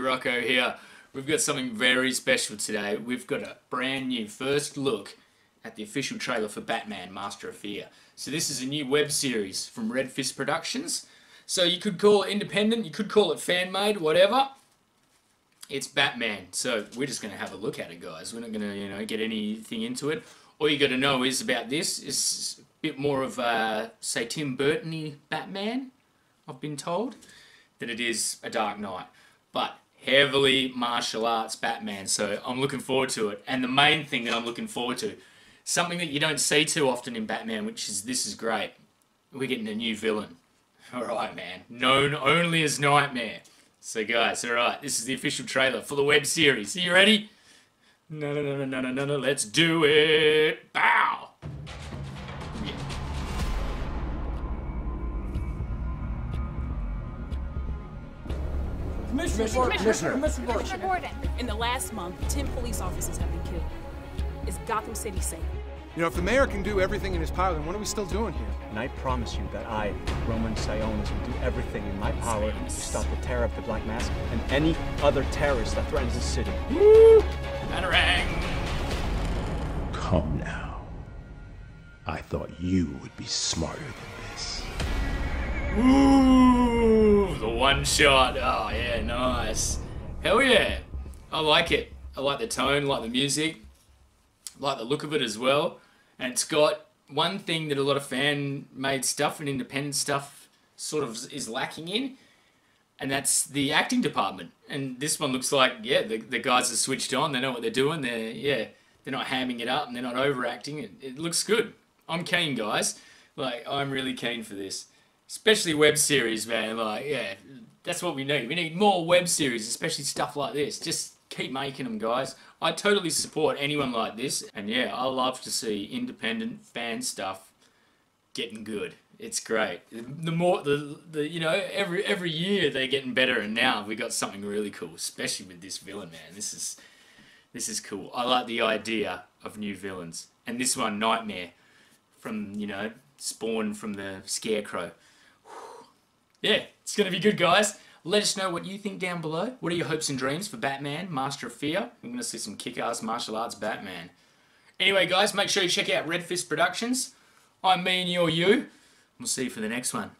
Rocko here. We've got something very special today. We've got a brand new first look at the official trailer for Batman Master of Fear. So this is a new web series from Red Fist Productions. So you could call it independent, you could call it fan made, whatever. It's Batman. So we're just going to have a look at it, guys. We're not going to, you know, get anything into it. All you got to know is about this is a bit more of, uh, say, Tim Burton-y Batman, I've been told, than it is a Dark Knight. But heavily martial arts Batman, so I'm looking forward to it. And the main thing that I'm looking forward to, something that you don't see too often in Batman, which is this is great. We're getting a new villain. Alright, man. Known only as Nightmare. So, guys, alright, this is the official trailer for the web series. Are you ready? No, no, no, no, no, no, no, no, let's do it. Bow! Commissioner, Gordon. Commissioner. Commissioner Gordon. Commissioner Gordon. In the last month, 10 police officers have been killed. Is Gotham City safe? You know, if the mayor can do everything in his power, then what are we still doing here? And I promise you that I, Roman Sionis, will do everything in my power to stop the terror of the Black Mask and any other terrorist that threatens the city. Woo! Batarang! Come now. I thought you would be smarter than this. Ooh, the one shot. Oh, yeah, nice. Hell yeah. I like it. I like the tone, like the music, like the look of it as well. And it's got one thing that a lot of fan made stuff and independent stuff sort of is lacking in, and that's the acting department. And this one looks like, yeah, the, the guys are switched on. They know what they're doing. They're, yeah, they're not hamming it up and they're not overacting. It, it looks good. I'm keen, guys. Like, I'm really keen for this especially web series, man. Like, yeah, that's what we need. We need more web series, especially stuff like this. Just keep making them, guys. I totally support anyone like this, and yeah, I love to see independent fan stuff getting good. It's great. The more the the you know every every year they're getting better, and now we got something really cool, especially with this villain, man. This is this is cool. I like the idea of new villains, and this one, Nightmare, from you know Spawn from the Scarecrow yeah, it's going to be good, guys. Let us know what you think down below. What are your hopes and dreams for Batman, Master of Fear? I'm going to see some kick-ass martial arts Batman. Anyway, guys, make sure you check out Red Fist Productions. I'm me and you're you. We'll see you for the next one.